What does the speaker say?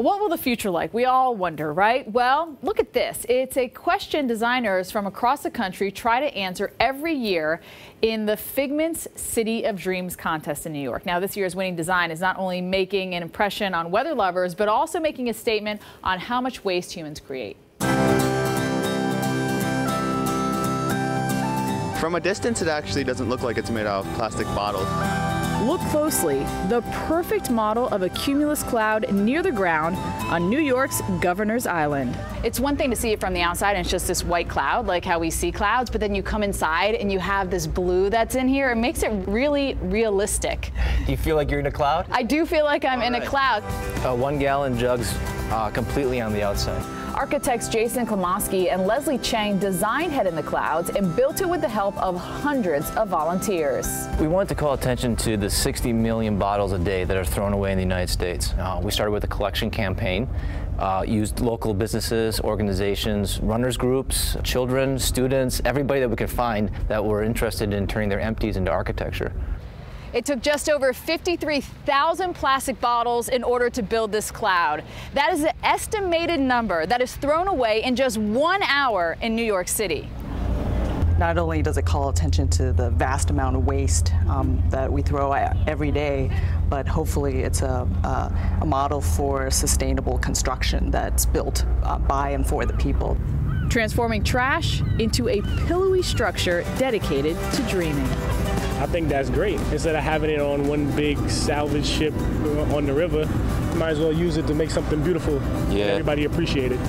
What will the future like? We all wonder, right? Well, look at this. It's a question designers from across the country try to answer every year in the Figments City of Dreams contest in New York. Now, this year's winning design is not only making an impression on weather lovers, but also making a statement on how much waste humans create. From a distance, it actually doesn't look like it's made out of plastic bottles. Look closely. The perfect model of a cumulus cloud near the ground on New York's Governor's Island. It's one thing to see it from the outside and it's just this white cloud, like how we see clouds, but then you come inside and you have this blue that's in here. It makes it really realistic. Do you feel like you're in a cloud? I do feel like I'm All in right. a cloud. Uh, one gallon jugs uh, completely on the outside. Architects Jason Klimoski and Leslie Chang designed Head in the Clouds and built it with the help of hundreds of volunteers. We wanted to call attention to the 60 million bottles a day that are thrown away in the United States. Uh, we started with a collection campaign, uh, used local businesses, organizations, runners groups, children, students, everybody that we could find that were interested in turning their empties into architecture. It took just over 53,000 plastic bottles in order to build this cloud. That is the estimated number that is thrown away in just one hour in New York City. Not only does it call attention to the vast amount of waste um, that we throw every day, but hopefully it's a, a, a model for sustainable construction that's built uh, by and for the people. Transforming trash into a pillowy structure dedicated to dreaming. I think that's great. Instead of having it on one big salvage ship uh, on the river, might as well use it to make something beautiful. Yeah. Everybody appreciate it.